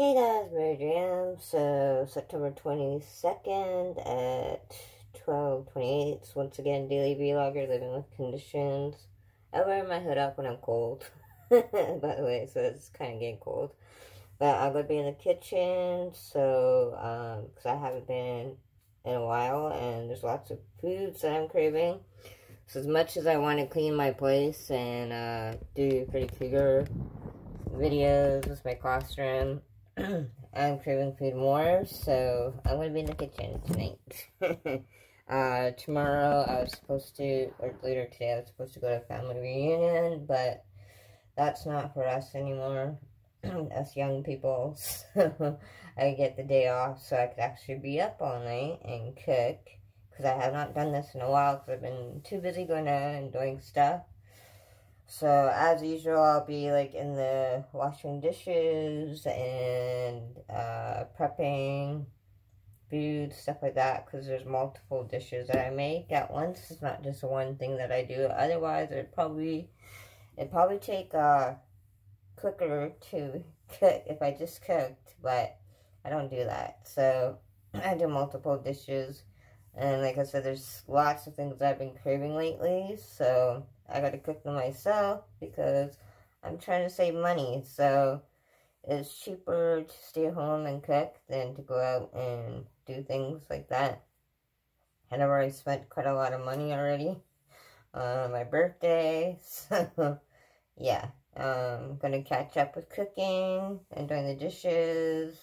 Hey guys, Mary Jam. So, September 22nd at 12.28. Once again, daily vlogger, living with conditions. I wear my hood up when I'm cold, by the way, so it's kind of getting cold. But I'm to be in the kitchen, so, um, because I haven't been in a while, and there's lots of foods that I'm craving. So, as much as I want to clean my place and, uh, do pretty Krueger videos with my classroom, I'm craving food more, so I'm going to be in the kitchen tonight. uh, tomorrow I was supposed to, or later today, I was supposed to go to a family reunion, but that's not for us anymore, us young people. So I get the day off so I could actually be up all night and cook, because I have not done this in a while, because I've been too busy going out and doing stuff. So, as usual, I'll be, like, in the washing dishes and uh, prepping food, stuff like that, because there's multiple dishes that I make at once. It's not just one thing that I do. Otherwise, it'd probably, it'd probably take a quicker to cook if I just cooked, but I don't do that. So, I do multiple dishes. And like I said, there's lots of things I've been craving lately, so I gotta cook them myself because I'm trying to save money. So it's cheaper to stay home and cook than to go out and do things like that. And I've already spent quite a lot of money already on my birthday. So yeah, I'm gonna catch up with cooking and doing the dishes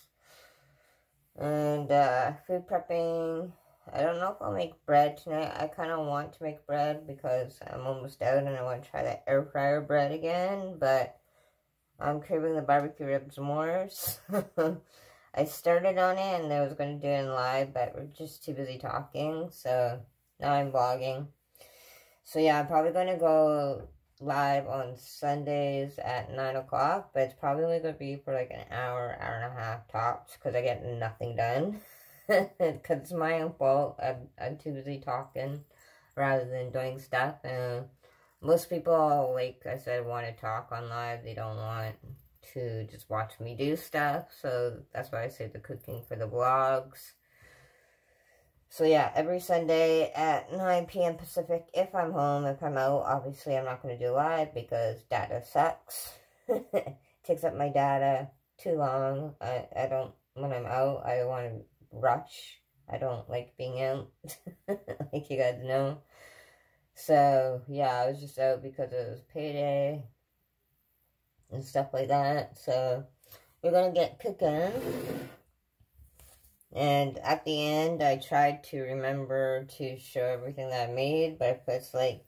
and uh, food prepping I don't know if I'll make bread tonight. I kind of want to make bread because I'm almost out and I want to try that air fryer bread again. But I'm craving the barbecue ribs more. I started on it and I was going to do it in live, but we're just too busy talking. So now I'm vlogging. So yeah, I'm probably going to go live on Sundays at 9 o'clock. But it's probably going to be for like an hour, hour and a half tops because I get nothing done. because it's my fault. I'm, I'm too busy talking rather than doing stuff. And most people, like I said, want to talk on live. They don't want to just watch me do stuff. So that's why I say the cooking for the vlogs. So yeah, every Sunday at 9 p.m. Pacific, if I'm home, if I'm out, obviously I'm not going to do live because data sucks. takes up my data too long. I, I don't, when I'm out, I want to rush. I don't like being out, like you guys know. So, yeah, I was just out because it was payday and stuff like that. So, we're going to get cooking. And at the end, I tried to remember to show everything that I made, but if it's like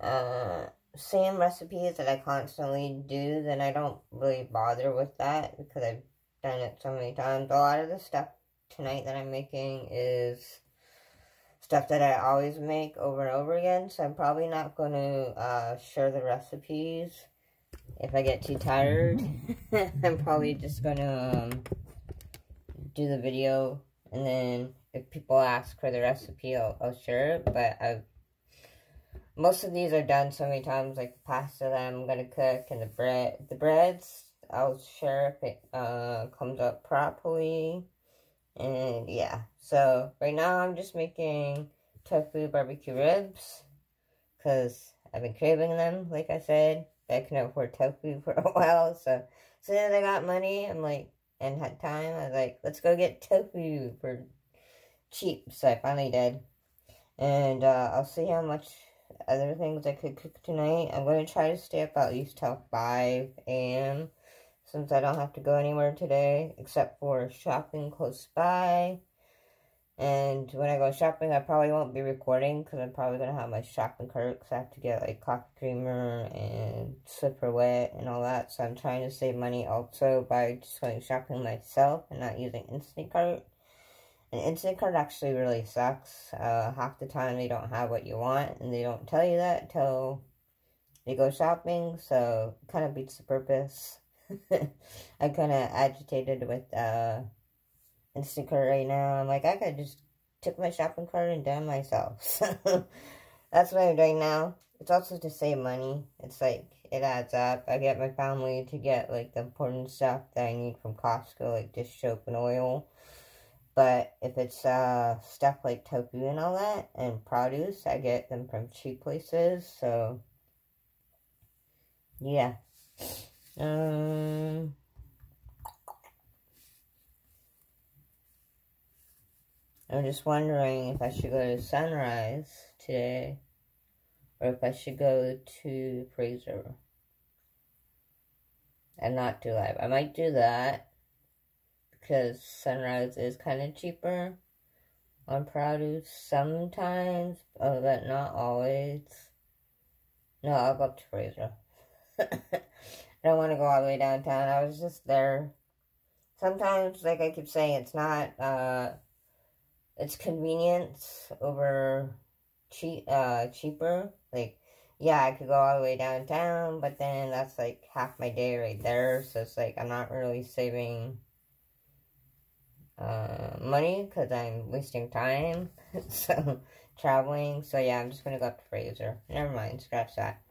uh, same recipes that I constantly do, then I don't really bother with that because I've done it so many times. A lot of the stuff tonight that I'm making is stuff that I always make over and over again. So I'm probably not going to uh, share the recipes if I get too tired. I'm probably just going to um, do the video. And then if people ask for the recipe, I'll, I'll share it. But I've most of these are done so many times, like the pasta that I'm going to cook and the bread. The breads, I'll share if it uh, comes up properly. And yeah, so right now I'm just making tofu barbecue ribs because I've been craving them, like I said. I couldn't afford tofu for a while, so as soon as I got money, I'm like, and had time, I was like, let's go get tofu for cheap. So I finally did. And uh, I'll see how much other things I could cook tonight. I'm going to try to stay up at least till 5 a.m since I don't have to go anywhere today except for shopping close by. And when I go shopping, I probably won't be recording because I'm probably going to have my shopping cart because I have to get like coffee creamer and Super Wet and all that. So I'm trying to save money also by just going shopping myself and not using Instacart. And Instacart actually really sucks. Uh, half the time they don't have what you want and they don't tell you that until you go shopping. So it kind of beats the purpose. I'm kind of agitated with uh, Instacart right now. I'm like, I could just took my shopping cart and done myself. So that's what I'm doing now. It's also to save money. It's like, it adds up. I get my family to get like the important stuff that I need from Costco, like dish soap and oil. But if it's uh, stuff like tofu and all that, and produce, I get them from cheap places. So, yeah. Um, I'm just wondering if I should go to Sunrise today, or if I should go to Fraser and not do live. I might do that because Sunrise is kind of cheaper on produce sometimes, uh, but not always. No, I'll go up to Fraser. I don't want to go all the way downtown. I was just there. Sometimes, like I keep saying, it's not, uh, it's convenience over cheap, uh, cheaper. Like, yeah, I could go all the way downtown, but then that's like half my day right there. So it's like I'm not really saving uh, money because I'm wasting time. so, traveling. So, yeah, I'm just to go up to Fraser. Never mind, scratch that.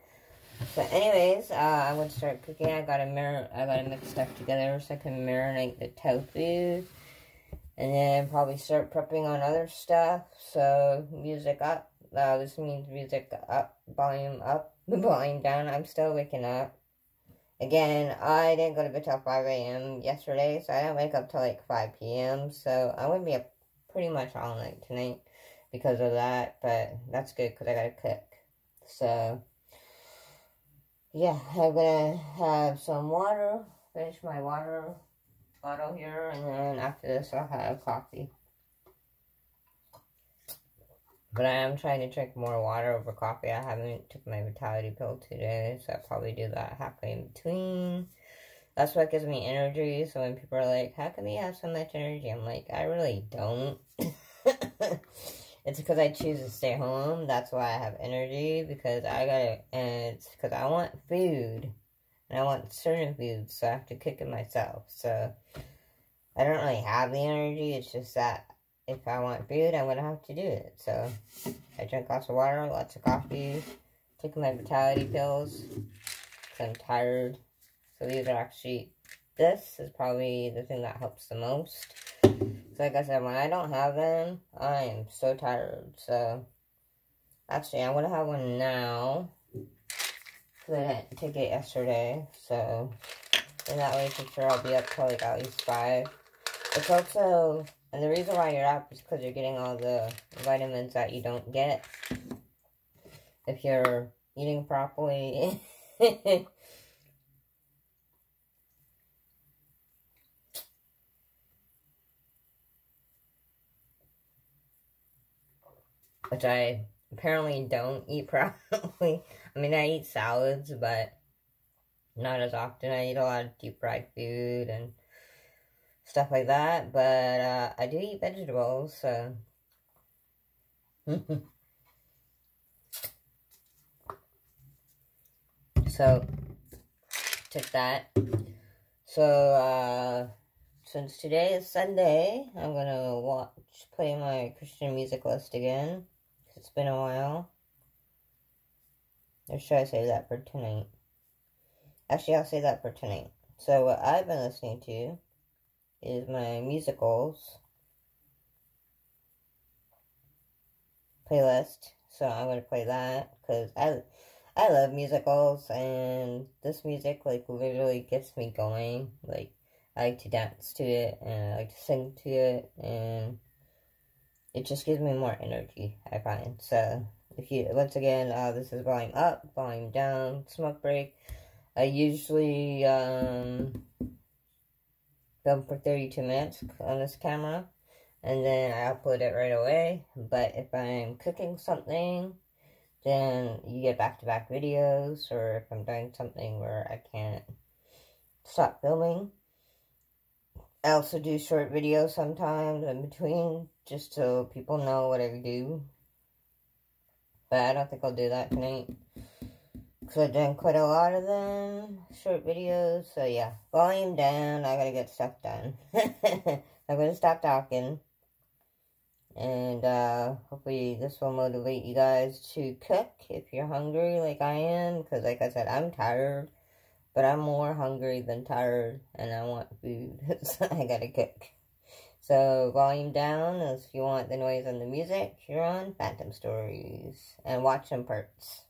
So, anyways, uh, going to start cooking. I got to mir I got to mix stuff together so I can marinate the tofu. And then probably start prepping on other stuff. So, music up. Uh, this means music up, volume up, volume down. I'm still waking up. Again, I didn't go to bed till 5 a.m. yesterday, so I didn't wake up till like 5 p.m. So I'm to be up pretty much all night tonight because of that. But that's good because I got to cook. So, yeah, I'm to have some water, finish my water bottle here, and then after this I'll have coffee. But I am trying to drink more water over coffee. I haven't took my vitality pill today, so I'll probably do that halfway in between. That's what gives me energy. So when people are like, how can you have so much energy? I'm like, I really don't. it's because I choose to stay home. That's why I have energy, because I gotta, and it's because I want food. And I want certain foods, so I have to cook it myself. So I don't really have the energy. It's just that if I want food, I'm going to have to do it. So, I drink lots of water, lots of coffee, take my vitality pills, because I'm tired. So these are actually, this is probably the thing that helps the most. Like I said, when I don't have them, I am so tired. So, actually, I'm going to have one now. Because I didn't take it yesterday. So, and that way for sure I'll be up till like at least 5. It's also and the reason why you're up is because you're getting all the vitamins that you don't get if you're eating properly. Which I apparently don't eat properly. I mean, I eat salads, but not as often. I eat a lot of deep fried food and stuff like that. But uh, I do eat vegetables, so. so, took that. So, uh, since today is Sunday, I'm gonna watch, play my Christian music list again. It's been a while. Or should I say that for tonight? Actually, I'll say that for tonight. So, what I've been listening to is my musicals playlist. So I'm going to play that because I, I love musicals and this music like literally gets me going. Like I like to dance to it and I like to sing to it and it just gives me more energy, I find. So if you, once again, uh, this is volume up, volume down, smoke break. I usually, um, film for 32 minutes on this camera and then I upload it right away. But if I'm cooking something, then you get back-to-back -back videos, or if I'm doing something where I can't stop filming. I also do short videos sometimes in between, just so people know what I do. But I don't think I'll do that tonight. Because I've done quite a lot of them, short videos, so yeah. Volume down, I gotta get stuff done. I'm gonna stop talking. And uh, hopefully this will motivate you guys to cook if you're hungry like I am. Because like I said, I'm tired. But I'm more hungry than tired. And I want food. so I gotta cook. So volume down if you want the noise and the music. You're on Phantom Stories and watch some parts.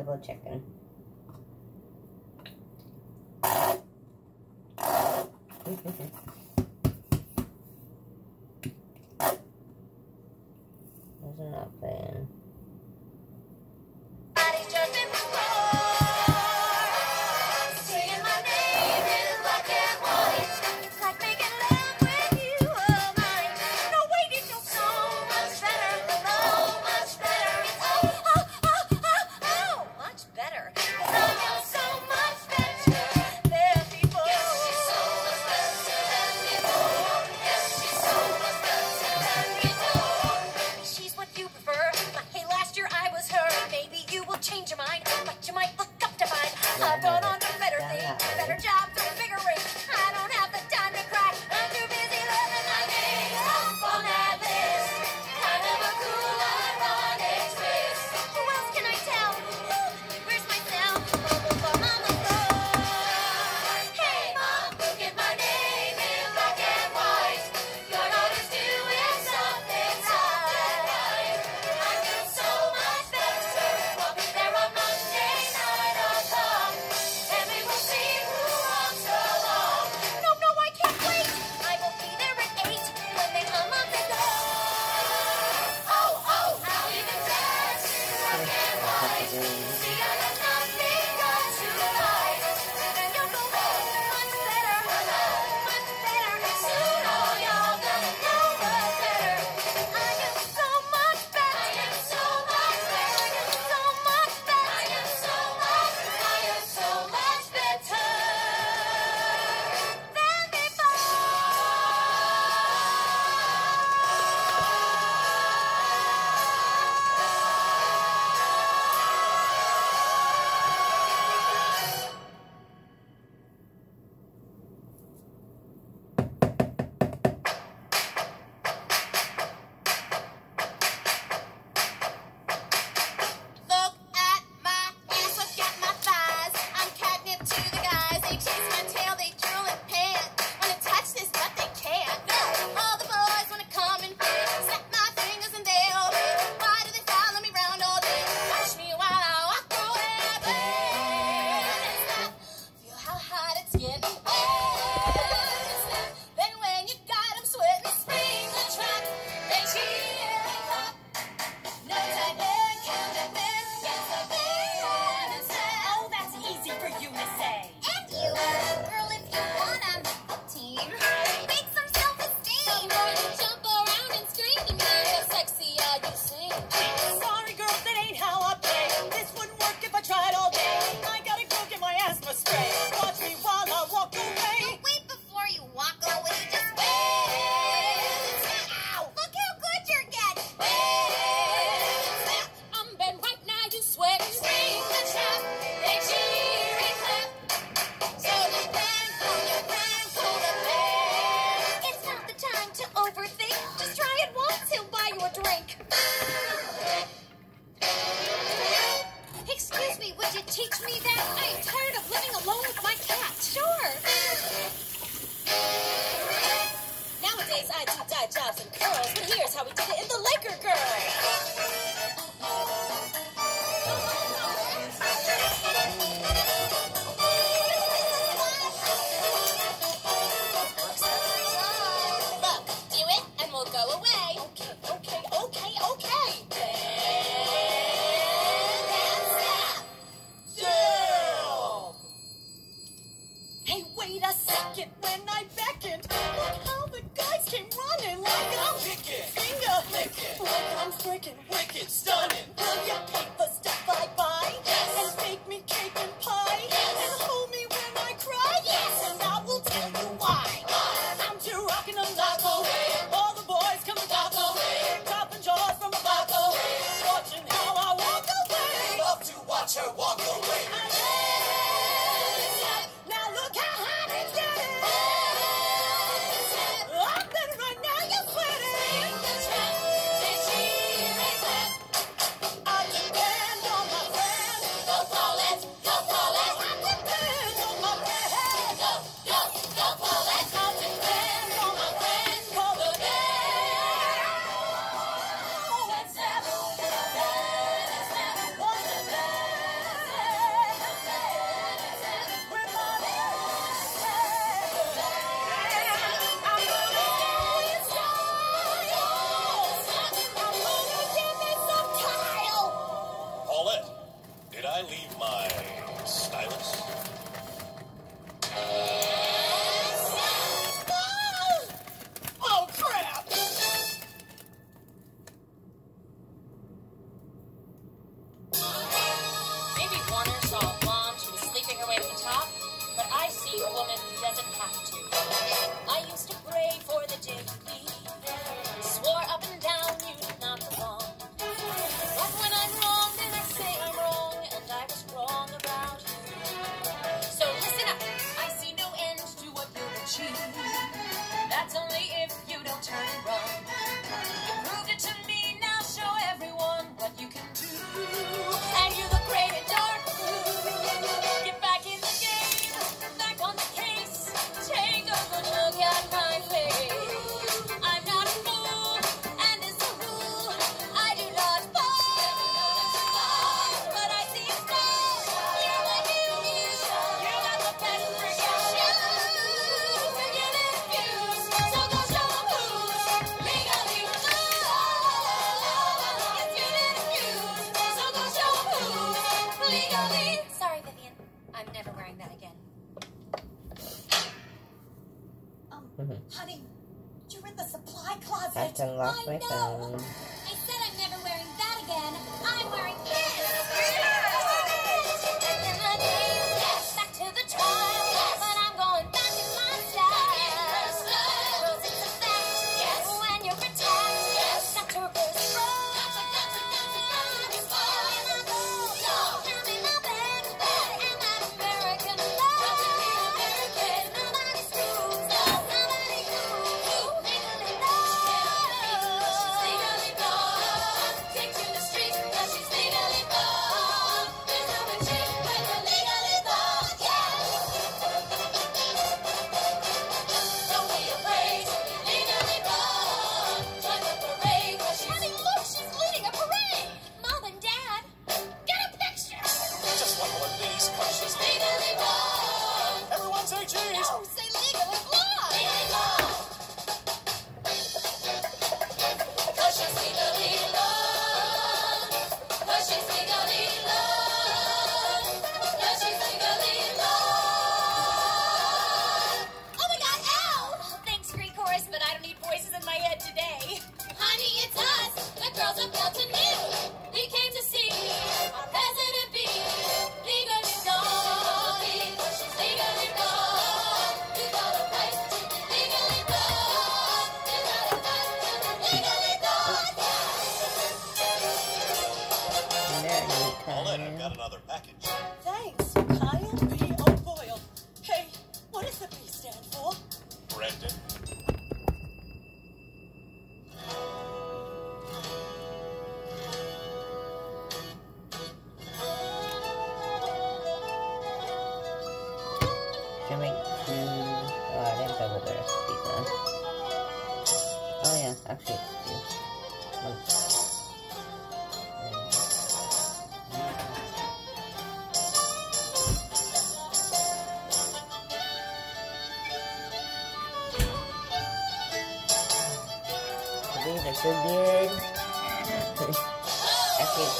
Up. Always 救。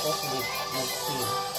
Actually, it's supposed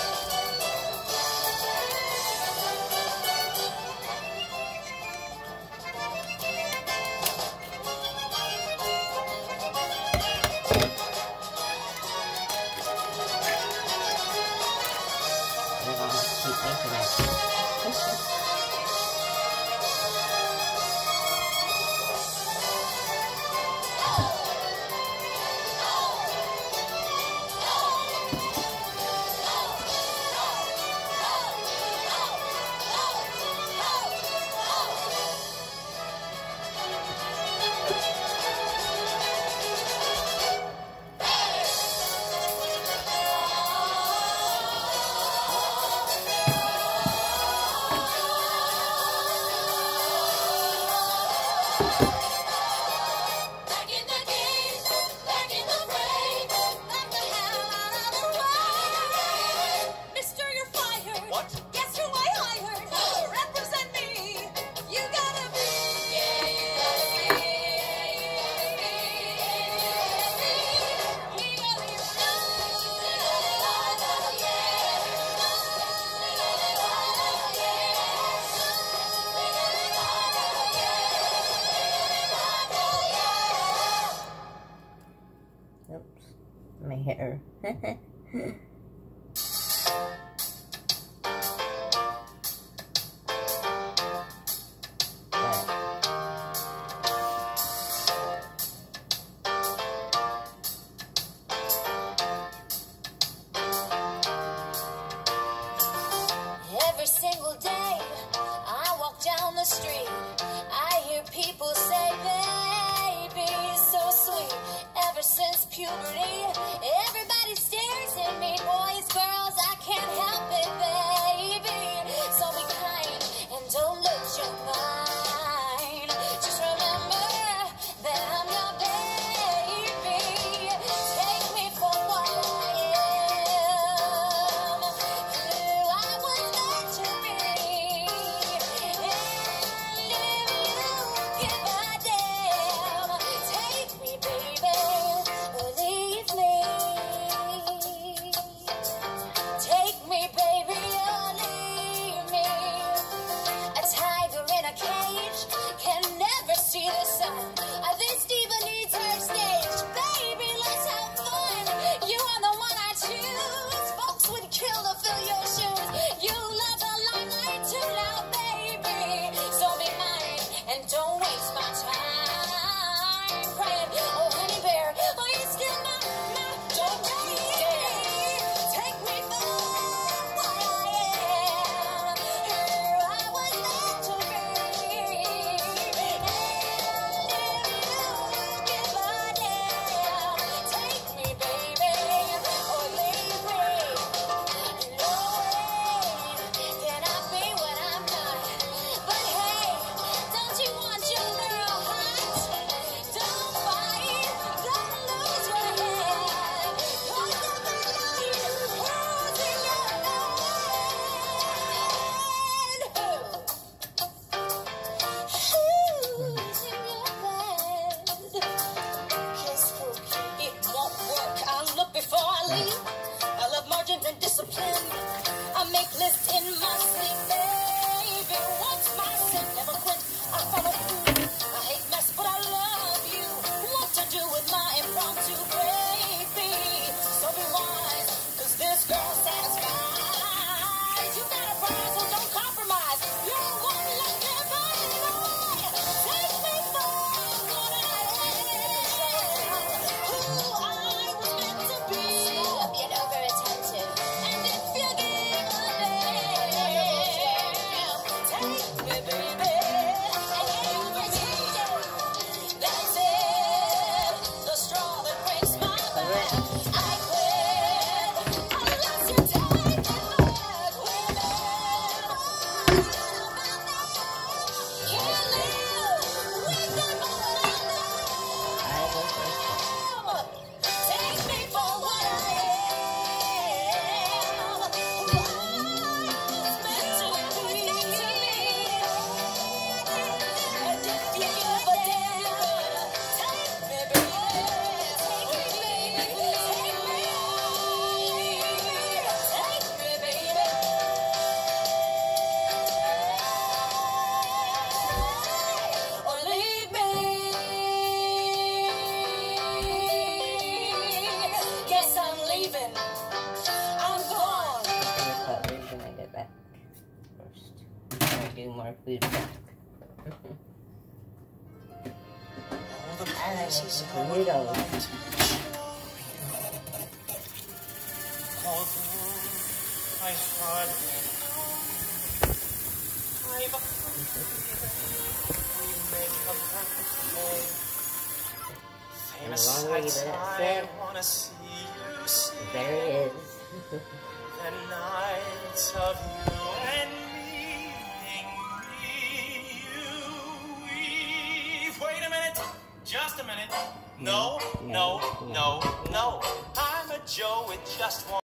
just one.